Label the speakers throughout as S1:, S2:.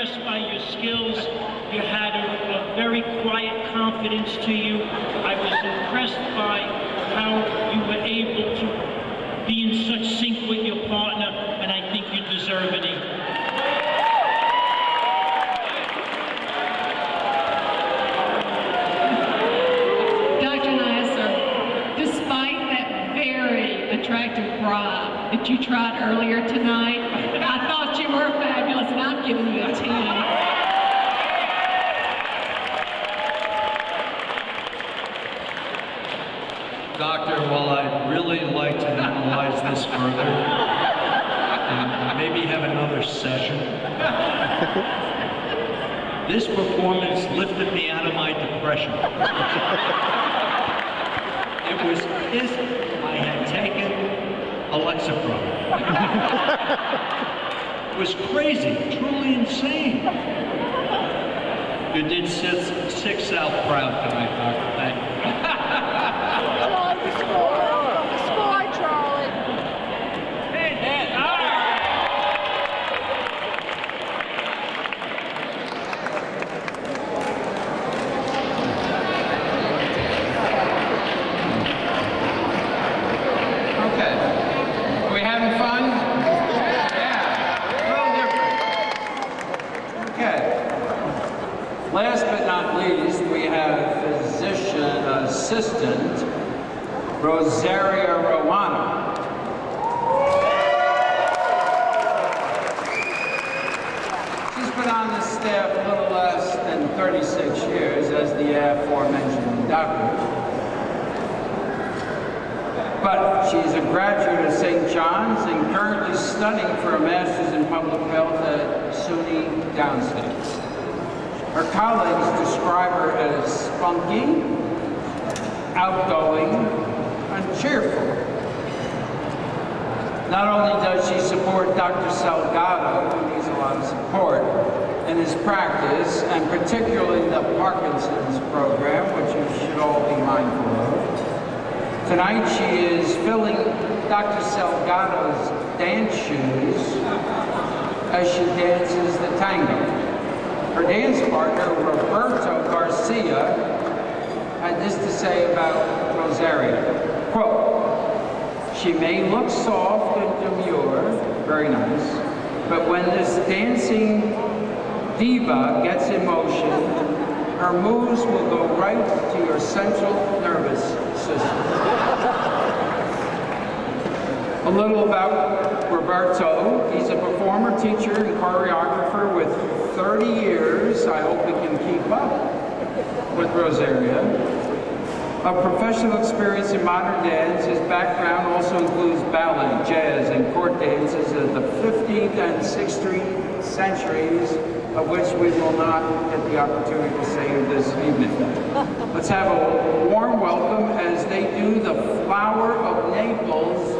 S1: impressed by your skills. You had a, a very quiet confidence to you. I was impressed by how you were able to be in such sync with your partner, and I think you deserve an A.
S2: Dr. Nasser, despite that very attractive bra that you tried earlier tonight, I thought you were fabulous, and I'm giving you a 10.
S3: Doctor, while I'd really like to analyze this further, and maybe have another session, this performance lifted me out of my depression. It was as if I had taken a Lexapro. It was crazy, truly insane. You did six, six South proud tonight, Doctor. Thank you.
S4: Charlie, score! Score, Charlie!
S5: Okay. Are we having fun? Yeah. A little different. Okay. Last but not least, we have physician assistant Rosaria Romano. She's been on the staff a little less than 36 years as the aforementioned doctor. But she's a graduate of St. John's and currently studying for a master's in public health at SUNY Downstate. Her colleagues describe her as spunky, outgoing, and cheerful. Not only does she support Dr. Salgado, who needs a lot of support, in his practice, and particularly the Parkinson's program, which you should all be mindful of. Tonight she is filling Dr. Salgado's dance shoes as she dances the tango. Her dance partner, Roberto Garcia, had this to say about Rosaria. Quote, she may look soft and demure, very nice, but when this dancing diva gets in motion, her moves will go right to your central nervous system. A little about Roberto. He's a performer, teacher, and choreographer with 30 years. I hope he can keep up with Rosaria. A professional experience in modern dance, his background also includes ballet, jazz, and court dances of the 15th and 16th centuries, of which we will not get the opportunity to say this evening. Let's have a warm welcome as they do the Flower of Naples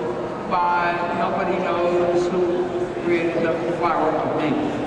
S5: by nobody knows who created the Flower of Naples.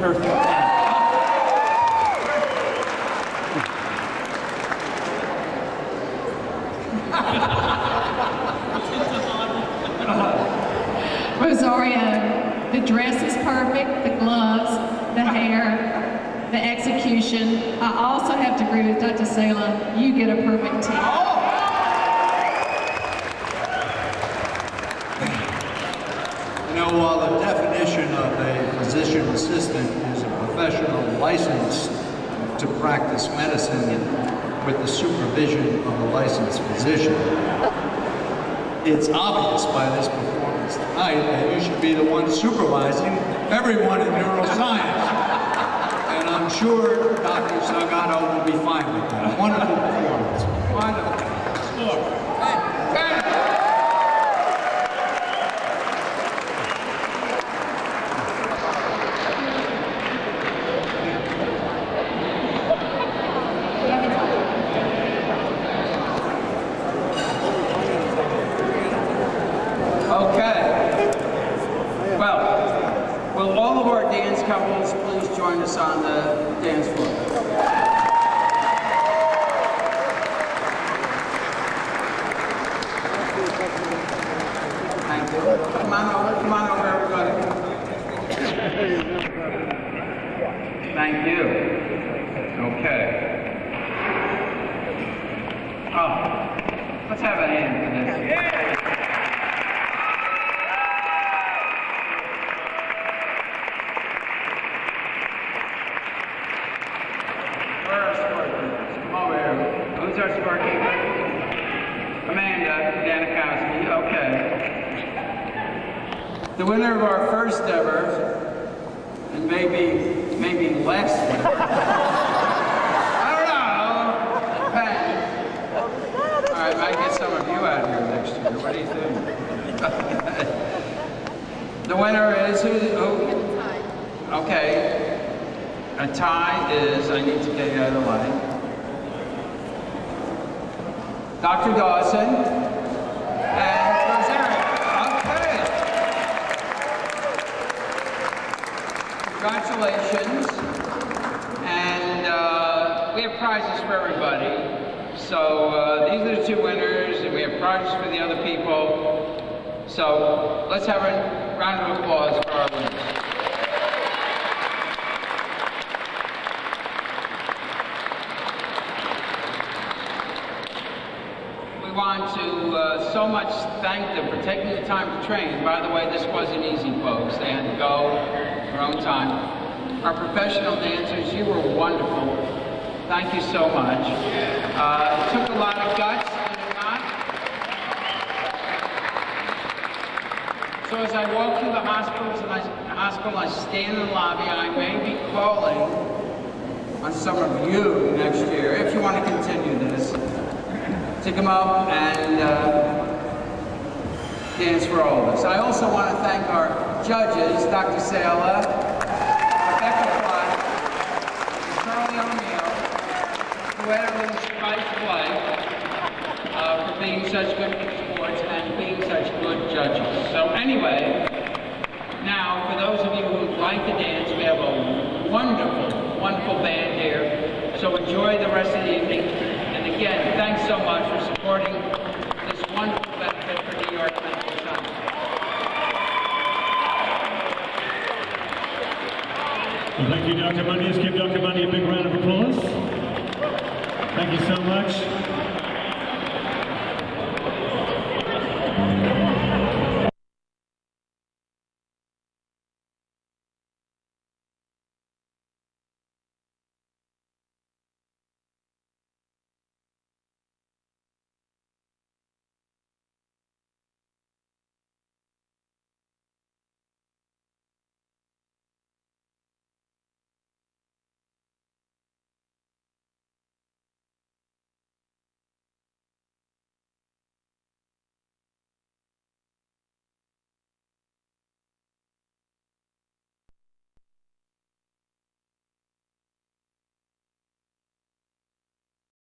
S1: Perfect
S2: Rosario, the dress is perfect, the gloves, the hair, the execution. I also have to agree with Dr. Salem, you get a perfect 10.
S6: You know, while the definition of a physician assistant is a professional licensed to practice medicine with the supervision of a licensed physician, it's obvious by this performance tonight that you should be the one supervising everyone in neuroscience. And I'm sure Dr. Salgado will be fine with that. Wonderful performance. Wonderful.
S5: Okay. Well, will all of our dance couples please join us on the dance floor? Thank you. Come on over, come on over, everybody. Thank you. Okay. Oh, let's have a hand for this. Where are our scorekeepers? Come over here. Who's our scorekeeper? Amanda Danikowski. Okay. The winner of our first ever, and maybe maybe last one. I don't know. All right, might get some of you out here next year. What do you think? the winner is who? who? Okay. A tie is, I need to get you out of the light. Dr. Dawson and Rosario. Okay. Congratulations. And uh, we have prizes for everybody. So uh, these are the two winners, and we have prizes for the other people. So let's have a round of applause for our winners. We want to uh, so much thank them for taking the time to train. By the way, this wasn't easy, folks. They had to go their own time. Our professional dancers, you were wonderful. Thank you so much. Uh, it took a lot of guts, not? So as I walk through the hospitals and I, hospital, I stand in the lobby, I may be calling on some of you next year, if you want to continue this, to come up and uh, dance for all of us. I also want to thank our judges, Dr. Sala, uh, for being such good sports and being such good judges. So anyway, now for those of you who like to dance, we have a wonderful, wonderful band here. So enjoy the rest of the evening. And again, thanks so much for supporting this wonderful benefit for New York Medical Center.
S7: Well, thank you, Dr. Bundy. Let's give Dr. Bundy a big round of applause. Thank you so much.